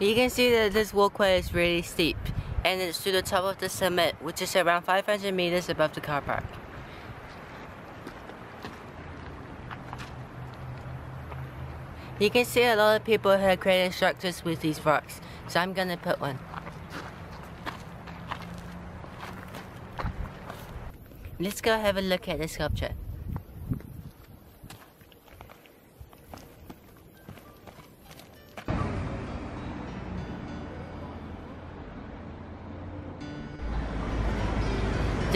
You can see that this walkway is really steep and it's to the top of the summit which is around 500 meters above the car park. You can see a lot of people have created structures with these rocks, so I'm gonna put one. Let's go have a look at the sculpture.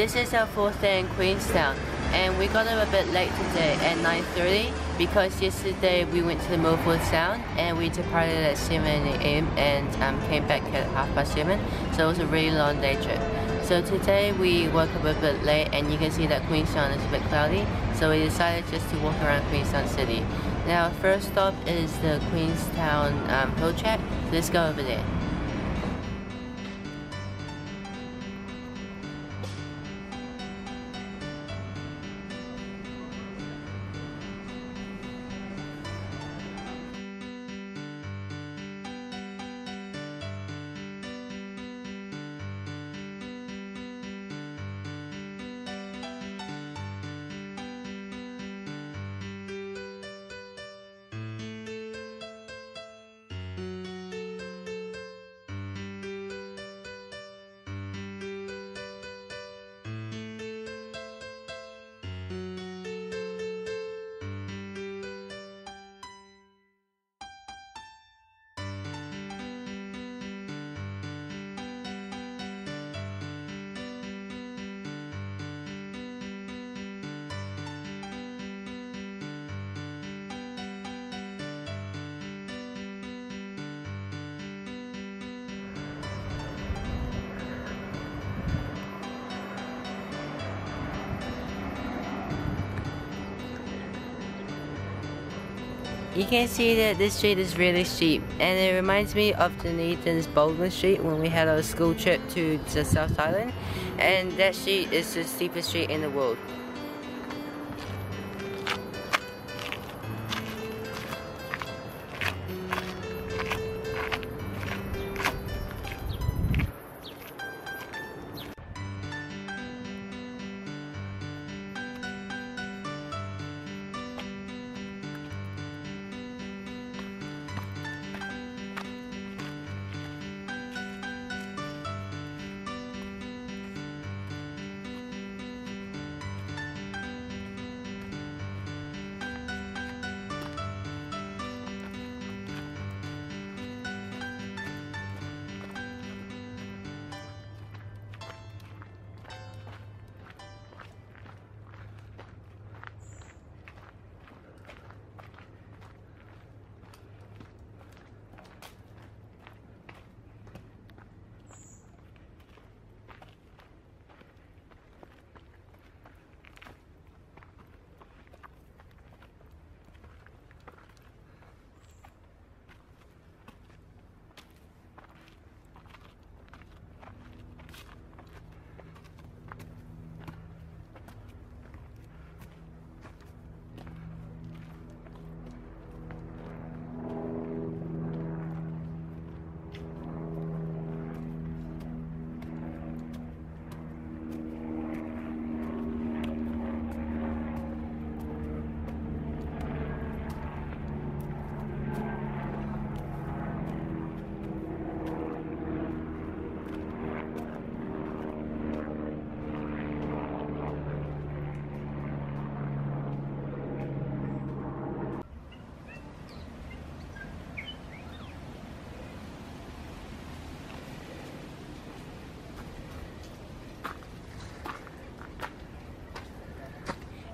This is our fourth day in Queenstown and we got up a bit late today at 9.30 because yesterday we went to the Milford Sound and we departed at 7 a.m. and um, came back at half past 7 so it was a really long day trip. So today we woke up a bit late and you can see that Queenstown is a bit cloudy so we decided just to walk around Queenstown City. Now first stop is the Queenstown um, Hill Track, let's go over there. You can see that this street is really steep and it reminds me of Dunedin's Baldwin Street when we had our school trip to the South Island and that street is the steepest street in the world.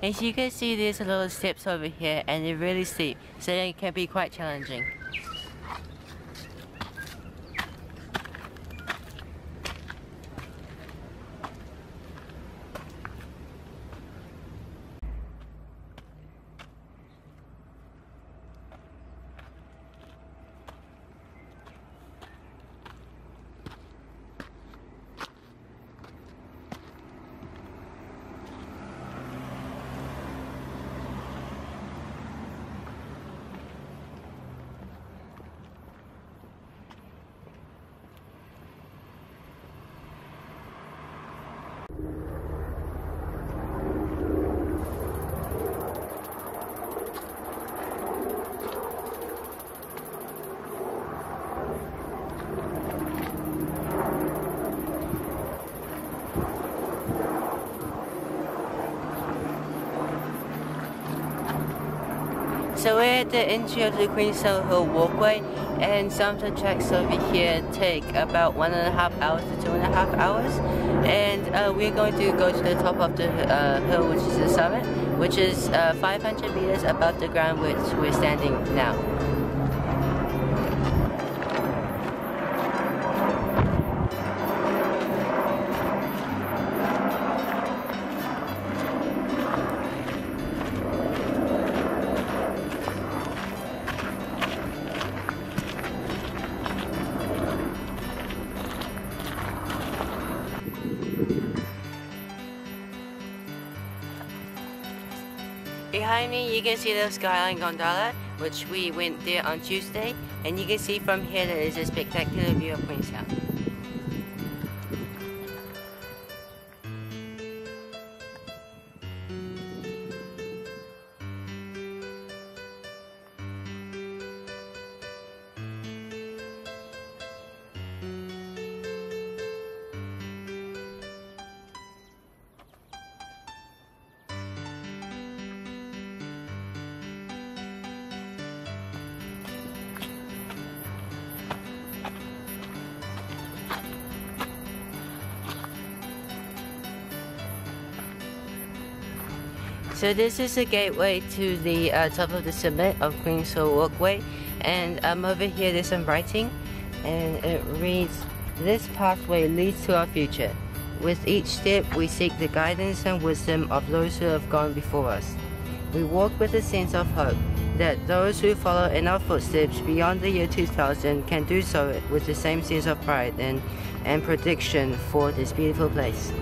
As you can see there's a of steps over here and they're really steep so it can be quite challenging. At the entry of the Queenstown Hill Walkway, and some of the treks over here take about one and a half hours to two and a half hours. And uh, we're going to go to the top of the uh, hill, which is the summit, which is uh, 500 meters above the ground which we're standing now. Behind me you can see the Skyline Gondola, which we went there on Tuesday, and you can see from here that it's a spectacular view of Queenstown. So this is the gateway to the uh, top of the summit of Queen's Hill Walkway. And um, over here there's some writing. And it reads this pathway leads to our future. With each step we seek the guidance and wisdom of those who have gone before us. We walk with a sense of hope that those who follow in our footsteps beyond the year 2000 can do so with the same sense of pride and, and prediction for this beautiful place.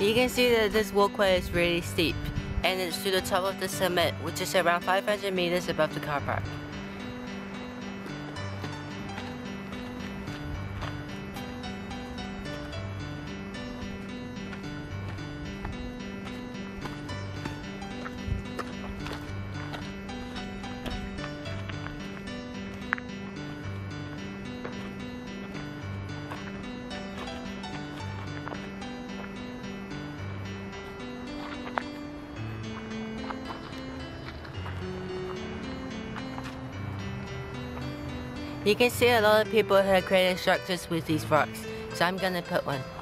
You can see that this walkway is really steep and it's to the top of the summit which is around 500 meters above the car park. You can see a lot of people have created structures with these rocks, so I'm gonna put one.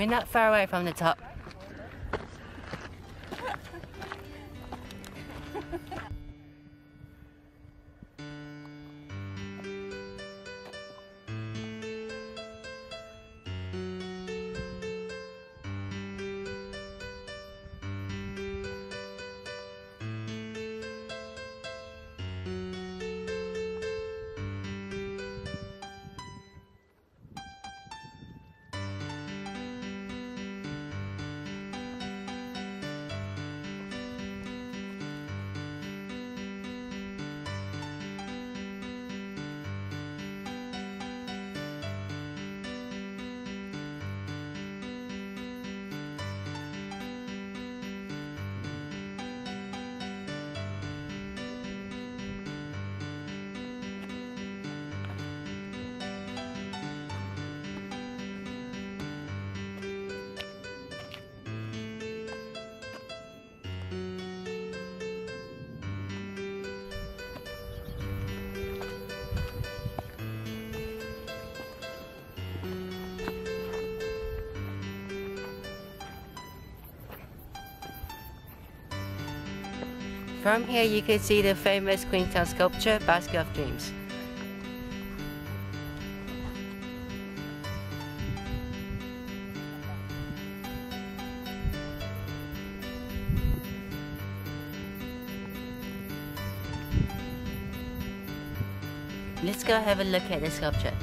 We're not far away from the top. From here you can see the famous Queenstown sculpture, Basket of Dreams. Let's go have a look at the sculpture.